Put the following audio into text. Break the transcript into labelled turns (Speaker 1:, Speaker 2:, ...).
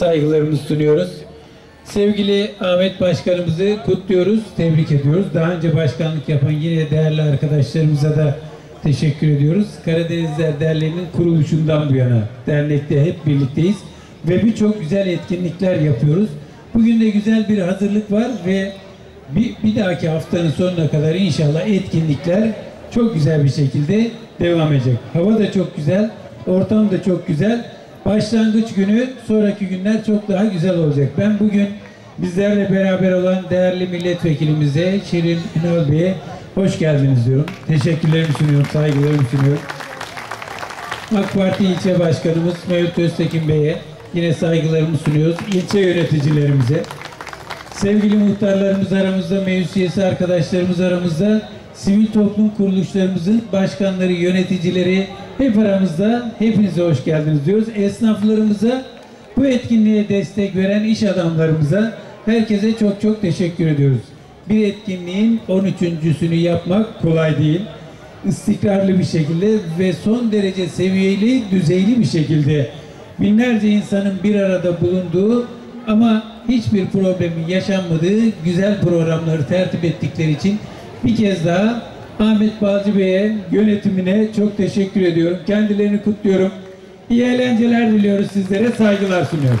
Speaker 1: saygılarımızı sunuyoruz. Sevgili Ahmet Başkanımızı kutluyoruz, tebrik ediyoruz. Daha önce başkanlık yapan yine değerli arkadaşlarımıza da teşekkür ediyoruz. Karadenizler Derneği'nin kuruluşundan bu yana dernekte hep birlikteyiz ve birçok güzel etkinlikler yapıyoruz. Bugün de güzel bir hazırlık var ve bir, bir dahaki haftanın sonuna kadar inşallah etkinlikler çok güzel bir şekilde devam edecek. Hava da çok güzel, ortam da çok güzel. Başlangıç günü sonraki günler çok daha güzel olacak. Ben bugün bizlerle beraber olan değerli milletvekilimize Şirin Ünal Bey'e hoş geldiniz diyorum. Teşekkürlerimi sunuyorum, saygılarımı sunuyorum. AK Parti ilçe başkanımız Mevlüt Öztekin Bey'e yine saygılarımı sunuyoruz. İlçe yöneticilerimize, sevgili muhtarlarımız aramızda, meclis üyesi arkadaşlarımız aramızda, sivil toplum kuruluşlarımızın başkanları, yöneticileri hep aramızda. Hepinize hoş geldiniz diyoruz. Esnaflarımıza, bu etkinliğe destek veren iş adamlarımıza herkese çok çok teşekkür ediyoruz. Bir etkinliğin 13.sünü yapmak kolay değil istikrarlı bir şekilde ve son derece seviyeli, düzeyli bir şekilde binlerce insanın bir arada bulunduğu ama hiçbir problemin yaşanmadığı güzel programları tertip ettikleri için bir kez daha Ahmet Balcı Bey'e, yönetimine çok teşekkür ediyorum. Kendilerini kutluyorum. İyi eğlenceler diliyoruz sizlere. Saygılar sunuyoruz.